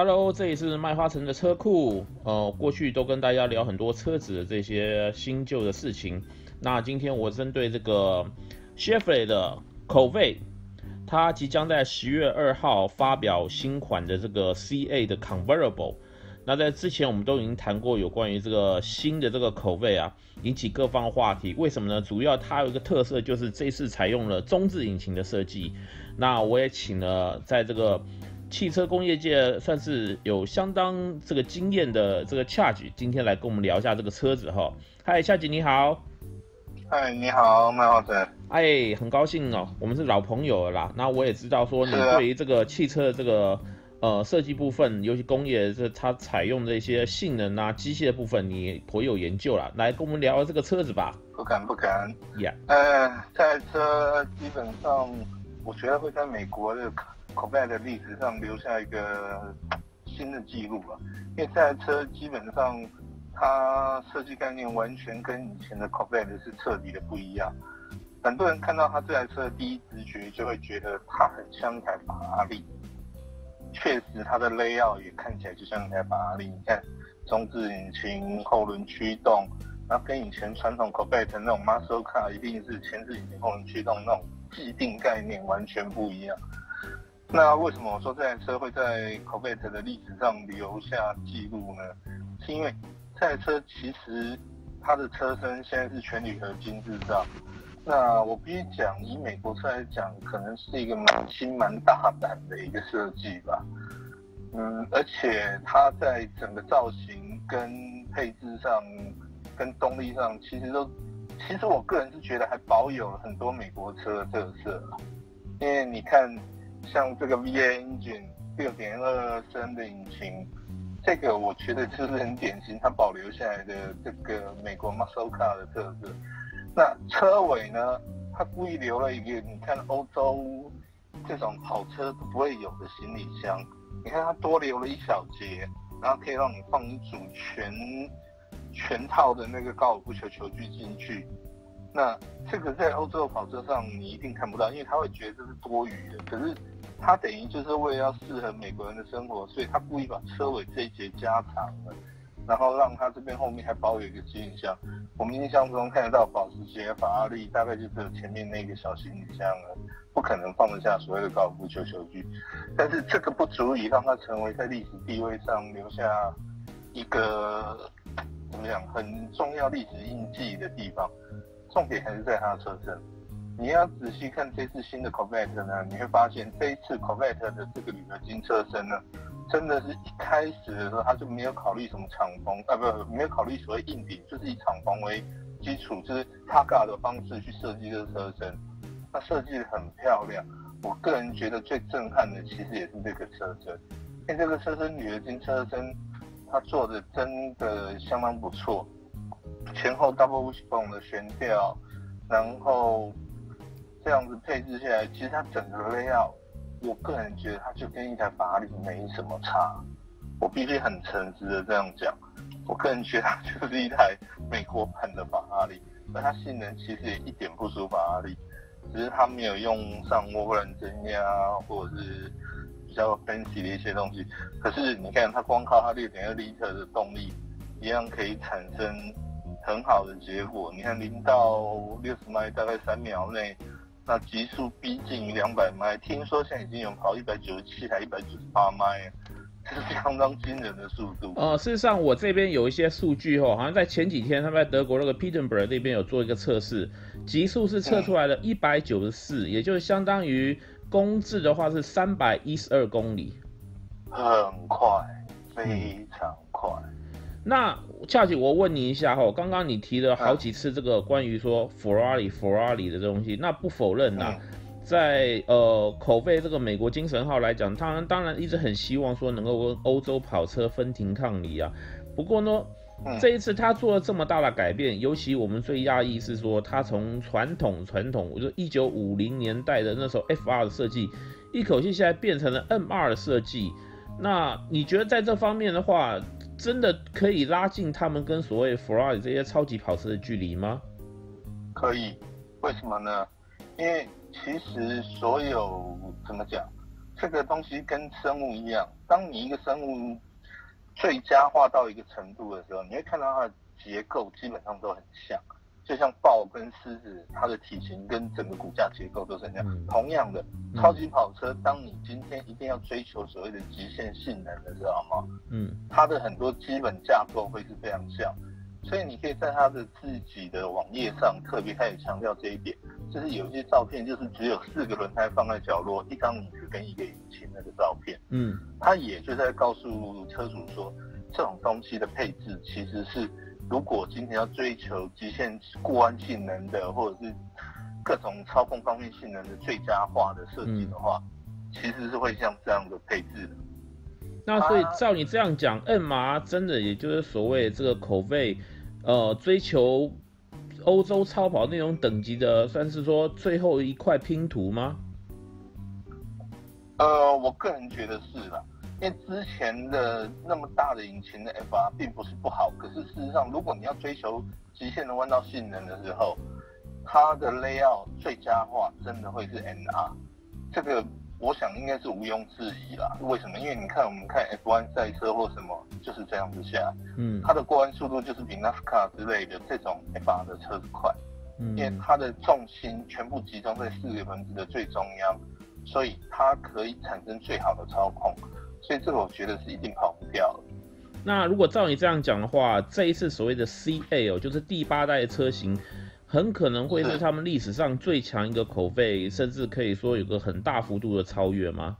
Hello，这里是麦花城的车库。呃，过去都跟大家聊很多车子的这些新旧的事情。那今天我针对这个 Chevrolet 的口味，它即将在十月二号发表新款的这个 CA 的 Convertible。那在之前我们都已经谈过有关于这个新的这个口味啊，引起各方话题。为什么呢？主要它有一个特色，就是这次采用了中置引擎的设计。那我也请了在这个汽车工业界算是有相当这个经验的这个 Charge，今天来跟我们聊一下这个车子哈。嗨，夏姐你好。嗨，你好，麦浩哲。哎，很高兴哦，我们是老朋友了啦。那我也知道说你对于这个汽车的这个呃设计部分，尤其工业这它采用的一些性能啊、机械的部分，你颇有研究了。来跟我们聊聊这个车子吧。不敢不敢。呀。呃，赛车基本上，我觉得会在美国的。口碑的历史上留下一个新的记录啊，因为这台车基本上它设计概念完全跟以前的口碑的是彻底的不一样。很多人看到它这台车的第一直觉就会觉得它很像一台法拉利。确实，它的 layout 也看起来就像一台法拉利。你看，中置引擎、后轮驱动，然后跟以前传统口碑的那种 muscle car 一定是前置引擎、后轮驱动那种既定概念完全不一样。那为什么我说这台车会在 Corvette 的历史上留下记录呢？是因为这台车其实它的车身现在是全铝合金制造。那我必须讲，以美国车来讲，可能是一个蛮新、蛮大胆的一个设计吧。嗯，而且它在整个造型、跟配置上、跟动力上，其实都，其实我个人是觉得还保有了很多美国车的特色。因为你看。像这个 V8 engine 六点二升的引擎，这个我觉得就是很典型，它保留下来的这个美国 muscle car 的特色。那车尾呢，它故意留了一个，你看欧洲这种跑车都不会有的行李箱，你看它多留了一小节，然后可以让你放一组全全套的那个高尔夫球球具进去。那这个在欧洲跑车上你一定看不到，因为他会觉得这是多余的。可是他等于就是为了要适合美国人的生活，所以他故意把车尾这一节加长了，然后让他这边后面还包有一个行李箱。我们印象中看得到保时捷、法拉利大概就只有前面那个小行李箱了，不可能放得下所谓的高尔夫球球具。但是这个不足以让它成为在历史地位上留下一个怎么讲很重要历史印记的地方。重点还是在它的车身。你要仔细看这次新的 Corvette 呢，你会发现这一次 Corvette 的这个铝合金车身呢，真的是一开始的时候它就没有考虑什么敞篷啊，不，没有考虑所谓硬顶，就是以敞篷为基础，就是 Targa 的方式去设计这个车身。它设计的很漂亮，我个人觉得最震撼的其实也是这个车身，因为这个车身铝合金车身，它做的真的相当不错。前后 double wishbone 的悬吊，然后这样子配置下来，其实它整个 layout，我个人觉得它就跟一台法拉利没什么差。我必须很诚实的这样讲，我个人觉得它就是一台美国版的法拉利，而它性能其实也一点不输法拉利，只是它没有用上涡轮增压或者是比较 fancy 的一些东西。可是你看它光靠它六点二 l 特的动力，一样可以产生。很好的结果，你看零到六十迈大概三秒内，那极速逼近两百迈，听说现在已经有跑一百九十七还一百九十八迈，这是相当惊人的速度。呃，事实上我这边有一些数据哦，好像在前几天他们在德国那个 Petersburg 那边有做一个测试，极速是测出来了一百九十四，也就是相当于公制的话是三百一十二公里，很快，非常快。那恰姐，我问你一下哈，刚刚你提了好几次这个关于说 Ferrari Ferrari 的东西，那不否认呐，在呃口碑这个美国精神号来讲，他们当然一直很希望说能够跟欧洲跑车分庭抗礼啊。不过呢，这一次他做了这么大的改变，尤其我们最讶异是说，他从传统传统，我就一九五零年代的那时候 FR 的设计，一口气现在变成了 MR 的设计。那你觉得在这方面的话？真的可以拉近他们跟所谓 Ferrari 这些超级跑车的距离吗？可以，为什么呢？因为其实所有怎么讲，这个东西跟生物一样，当你一个生物最佳化到一个程度的时候，你会看到它的结构基本上都很像，就像豹跟狮子，它的体型跟整个骨架结构都是很像。同样的，超级跑车，当你今天一定要追求所谓的极限性能的时候嘛，嗯，它的很多基本架构会是非常像。所以你可以在它的自己的网页上特别开始强调这一点，就是有一些照片就是只有四个轮胎放在角落，一缸椅子跟一个引擎那个照片，嗯，他也就在告诉车主说，这种东西的配置其实是，如果今天要追求极限过弯性能的，或者是各种操控方面性能的最佳化的设计的话，其实是会像这样的配置的。那所以照你这样讲，N 麻真的也就是所谓这个口碑，呃，追求欧洲超跑那种等级的，算是说最后一块拼图吗？呃，我个人觉得是啦，因为之前的那么大的引擎的 FR 并不是不好，可是事实上，如果你要追求极限的弯道性能的时候，它的 layout 最佳化真的会是 NR 这个。我想应该是毋庸置疑啦。为什么？因为你看，我们看 F1 赛车或什么，就是这样子下，嗯，它的过弯速度就是比 NASCAR 之类的这种 FR 的车子快，嗯，因为它的重心全部集中在四个轮子的最中央，所以它可以产生最好的操控，所以这个我觉得是一定跑不掉了。那如果照你这样讲的话，这一次所谓的 CA 哦，就是第八代的车型。很可能会是他们历史上最强一个口碑，甚至可以说有个很大幅度的超越吗？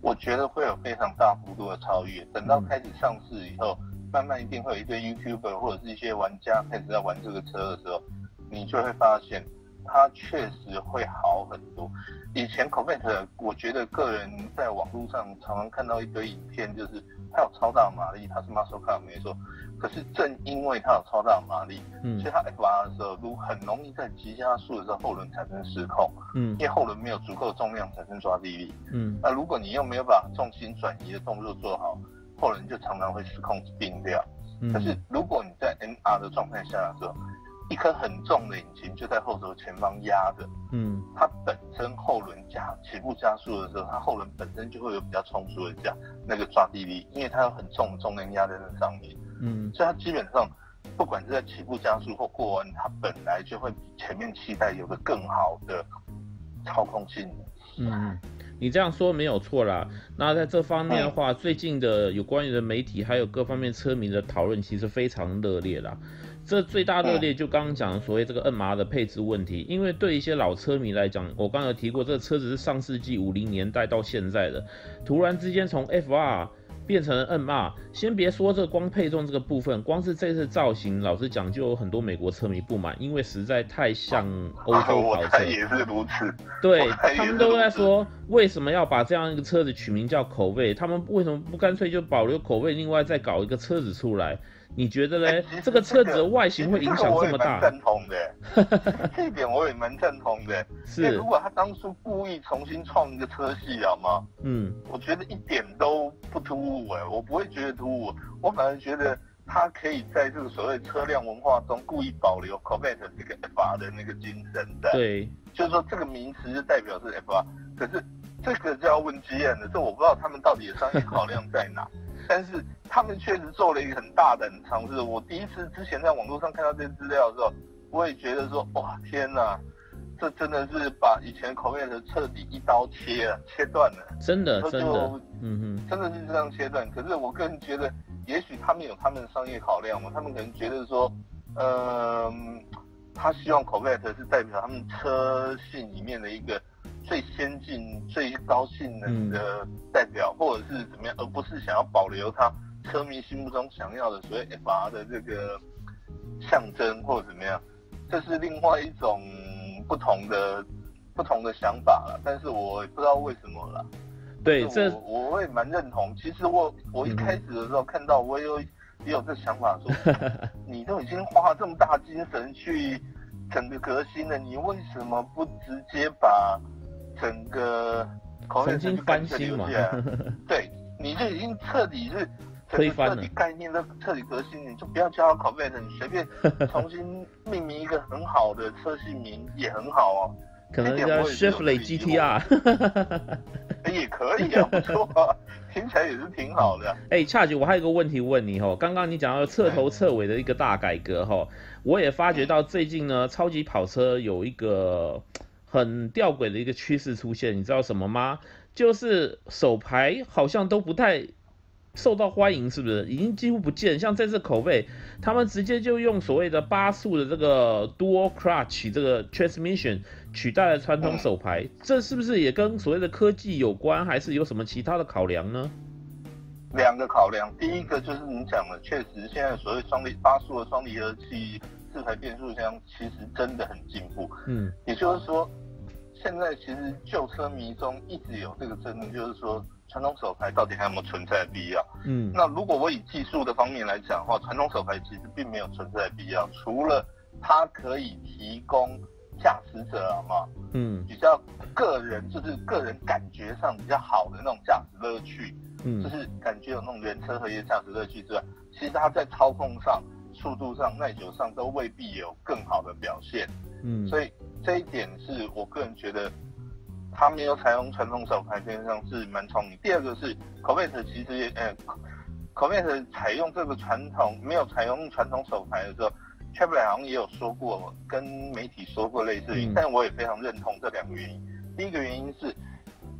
我觉得会有非常大幅度的超越。等到开始上市以后，慢慢一定会有一堆 YouTuber 或者是一些玩家开始在玩这个车的时候，你就会发现它确实会好很多。以前 Corvette，我觉得个人在网络上常常看到一堆影片，就是它有超大马力，它是 muscle car 没错。可是正因为它有超大马力，嗯，所以它 F R 的时候，如很容易在急加速的时候后轮产生失控，嗯，因为后轮没有足够重量产生抓地力，嗯，那如果你又没有把重心转移的动作做好，后轮就常常会失控并掉。嗯可是如果你在 N R 的状态下的时候，一颗很重的引擎就在后轴前方压着，嗯，它本身后轮加起步加速的时候，它后轮本身就会有比较充足的加那个抓地力，因为它有很重的重量压在那上面。嗯，所以它基本上，不管是在起步加速或过弯，它本来就会比前面期待有个更好的操控性。嗯，你这样说没有错啦。那在这方面的话，最近的有关于的媒体还有各方面车迷的讨论其实非常热烈啦。这最大热烈就刚刚讲的所谓这个 N 麻的配置问题，因为对一些老车迷来讲，我刚刚有提过，这个车子是上世纪五零年代到现在的，突然之间从 FR。变成了 N 骂，先别说这光配重这个部分，光是这次造型，老实讲就有很多美国车迷不满，因为实在太像欧洲 跑车。也是如此。对他们都在说，为什么要把这样一个车子取名叫口味？他们为什么不干脆就保留口味，另外再搞一个车子出来？你觉得嘞？这个车子的外形会影响这么大？赞同的，这一点我也蛮赞同的。是，如果他当初故意重新创一个车系，好吗？嗯，我觉得一点都不突兀哎，我不会觉得突兀，我反而觉得他可以在这个所谓车辆文化中故意保留 Corvette 这个 F 的那个精神的。对，就是说这个名词就代表是 F，可是这个就要问基燕的，这我不知道他们到底的商业考量在哪。但是他们确实做了一个很大胆的尝试。我第一次之前在网络上看到这些资料的时候，我也觉得说，哇，天哪，这真的是把以前口味的彻底一刀切了，切断了。真的，真的，嗯哼，真的是这样切断。可是我个人觉得，也许他们有他们的商业考量嘛，他们可能觉得说，嗯，他希望口味是代表他们车系里面的一个。最先进、最高性能的代表，或者是怎么样，而不是想要保留它车迷心目中想要的所谓 FR 的这个象征，或者怎么样，这是另外一种不同的不同的想法了。但是我不知道为什么了。对，这我我也蛮认同。其实我我一开始的时候看到，我有也有这想法，说 你都已经花这么大精神去整个革新了，你为什么不直接把整个重新翻新嘛？对，你就已经彻底是整个彻底概念都彻底革新，你就不要叫它口碑的，你随便 重新命名一个很好的车系名也很好哦。可能叫 Chevrolet GTR，也可以啊，不错啊，听起来也是挺好的。哎，恰吉，我还有一个问题问你哦，刚刚你讲到彻头彻尾的一个大改革哈，我也发觉到最近呢，超级跑车有一个很吊诡的一个趋势出现，你知道什么吗？就是手牌好像都不太。受到欢迎是不是已经几乎不见？像这次口味，他们直接就用所谓的八速的这个 dual clutch 这个 transmission 取代了传统手牌，这是不是也跟所谓的科技有关，还是有什么其他的考量呢？两个考量，第一个就是你讲的，确实现在所谓双离八速的双离合器四排变速箱其实真的很进步。嗯，也就是说，现在其实旧车迷中一直有这个争论，就是说。传统手排到底还有没有存在的必要？嗯，那如果我以技术的方面来讲的话，传统手排其实并没有存在的必要，除了它可以提供驾驶者嘛，嗯，比较个人就是个人感觉上比较好的那种驾驶乐趣，嗯，就是感觉有那种原车和一的驾驶乐趣之外，其实它在操控上、速度上、耐久上都未必有更好的表现，嗯，所以这一点是我个人觉得。他没有采用传统手牌边上是蛮聪明。第二个是 Corvette 其实也，呃，Corvette 采用这个传统没有采用传统手牌的时候 c e v l e 好像也有说过，跟媒体说过类似但我也非常认同这两个原因。第一个原因是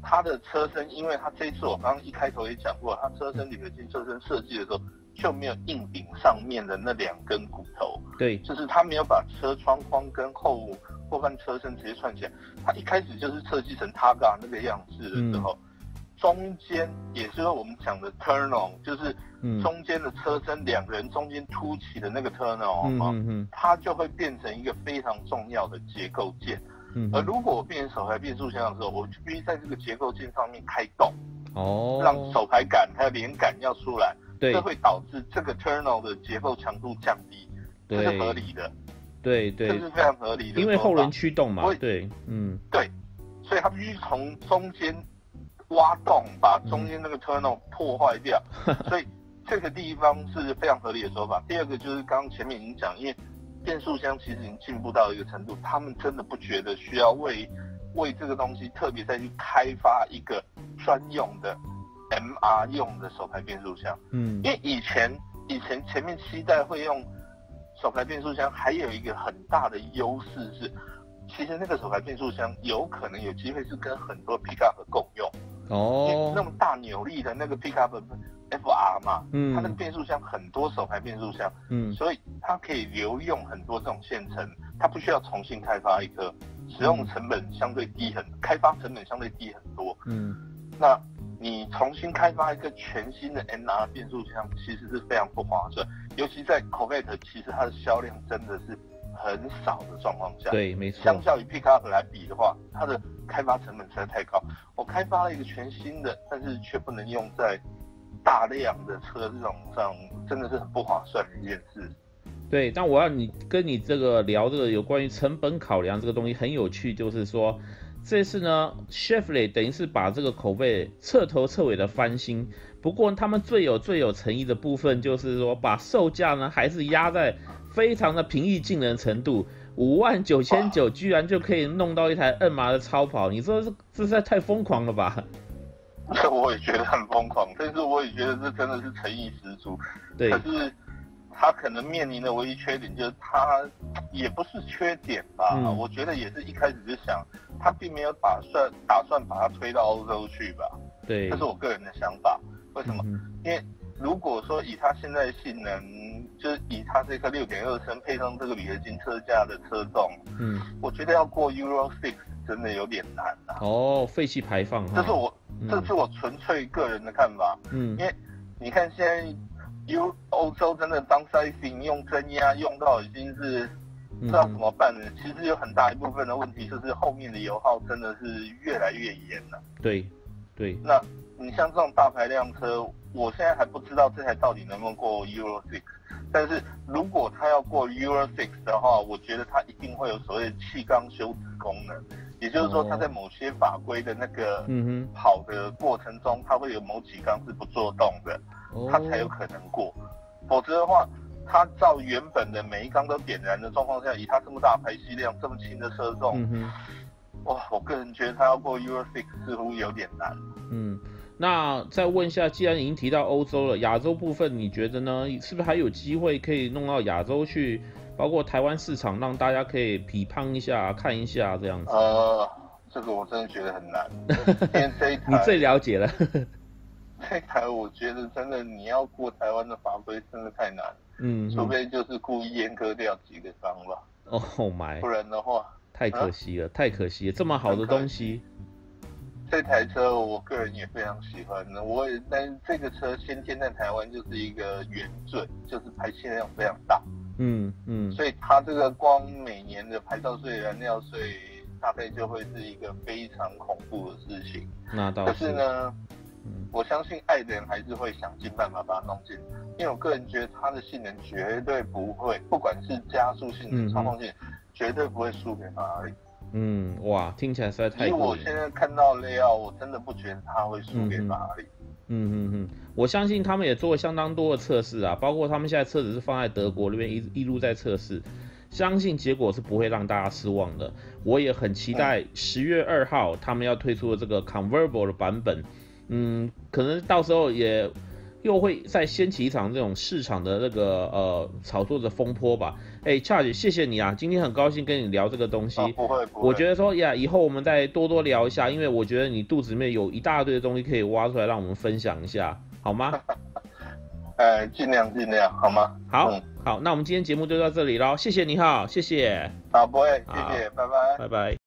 它的车身，因为它这一次我刚刚一开头也讲过，它车身铝合金车身设计的时候就没有硬顶上面的那两根骨头，对，就是他没有把车窗框跟后。后半车身直接串起来，他一开始就是设计成 Targa 那个样子的时候，中间也就是我们讲的 turn on，就是中间的车身两个人中间凸起的那个 turn on 嘛、嗯嗯。它就会变成一个非常重要的结构件。而如果我变成手排变速箱的时候，我就必须在这个结构件上面开洞，哦，让手排感还有连杆要出来，这会导致这个 Tunnel 的结构强度降低，这是合理的。对对，这是非常合理的，因为后轮驱动嘛。对，嗯，对，所以他必须从中间挖洞，把中间那个 tunnel 破坏掉。所以这个地方是非常合理的说法。第二个就是刚刚前面已经讲，因为变速箱其实已经进步到一个程度，他们真的不觉得需要为为这个东西特别再去开发一个专用的 MR 用的手排变速箱。嗯，因为以前以前前面期待会用。手排变速箱还有一个很大的优势是，其实那个手排变速箱有可能有机会是跟很多 pickup 共用哦。那么大扭力的那个 pickup FR 嘛，嗯，它那个变速箱很多手排变速箱，嗯，所以它可以留用很多这种现成，它不需要重新开发一颗，使用成本相对低很，开发成本相对低很多，嗯，那。你重新开发一个全新的 NR 变速箱，其实是非常不划算，尤其在 Corvette，其实它的销量真的是很少的状况下。对，没错。相较于 Pickup 来比的话，它的开发成本实在太高。我开发了一个全新的，但是却不能用在大量的车这种上，真的是很不划算的一件事。对，但我要你跟你这个聊这个有关于成本考量这个东西很有趣，就是说。这次呢，Chevrolet 等于是把这个口碑彻头彻尾的翻新。不过他们最有最有诚意的部分，就是说把售价呢还是压在非常的平易近人程度，五万九千九居然就可以弄到一台 N 马的超跑，你说这这实在太疯狂了吧？这 我也觉得很疯狂，但是我也觉得这真的是诚意十足。对。可是。他可能面临的唯一缺点就是他也不是缺点吧，我觉得也是一开始就想，他并没有打算打算把它推到欧洲去吧。对，这是我个人的想法。为什么？因为如果说以他现在性能，就是以他这颗六点二升配上这个铝合金车架的车重，嗯，我觉得要过 Euro Six 真的有点难啊。哦，废气排放，这是我这是我纯粹个人的看法。嗯，因为你看现在。欧欧洲真的当 sizing 用增压用到已经是不知道怎么办了。其实有很大一部分的问题就是后面的油耗真的是越来越严了。对，对。那你像这种大排量车，我现在还不知道这台到底能不能过 Euro Six。但是如果它要过 Euro Six 的话，我觉得它一定会有所谓的气缸休止功能，也就是说它在某些法规的那个跑的过程中，它会有某几缸是不做动的。它才有可能过，否则的话，它照原本的每一缸都点燃的状况下，以它这么大排气量、这么轻的车重，哇，我个人觉得他要过 Euro Six 似乎有点难。嗯，那再问一下，既然已经提到欧洲了，亚洲部分你觉得呢？是不是还有机会可以弄到亚洲去，包括台湾市场，让大家可以比攀一下、看一下这样子？呃，这个我真的觉得很难，因为这一台 你最了解了。这台我觉得真的你要过台湾的法规真的太难，嗯，除非就是故意阉割掉几个章吧。哦，my，不然的话太可惜了，太可惜了，这么好的东西。这台车我个人也非常喜欢，我也但这个车先天在台湾就是一个原罪，就是排气量非常大。嗯嗯，所以它这个光每年的牌照税、燃料税，大概就会是一个非常恐怖的事情。那倒是。可是呢，嗯，我相信爱的人还是会想尽办法把它弄进，因为我个人觉得它的性能绝对不会，不管是加速性能、操控性，绝对不会输给法拉利。嗯，哇，听起来实在太……因为我现在看到雷奥，我真的不觉得他会输给法拉利。嗯嗯嗯，我相信他们也做了相当多的测试啊，包括他们现在车子是放在德国那边一一路在测试，相信结果是不会让大家失望的。我也很期待十月二号他们要推出的这个 convertible 的版本，嗯，可能到时候也。又会再掀起一场这种市场的那个呃炒作的风波吧？哎，Charge，谢谢你啊，今天很高兴跟你聊这个东西。不会，不会。我觉得说呀，以后我们再多多聊一下，因为我觉得你肚子里面有一大堆的东西可以挖出来，让我们分享一下，好吗？呃，尽量尽量，好吗？好，好，那我们今天节目就到这里喽，谢谢你哈，谢谢。好，不会，谢谢，拜拜，拜拜。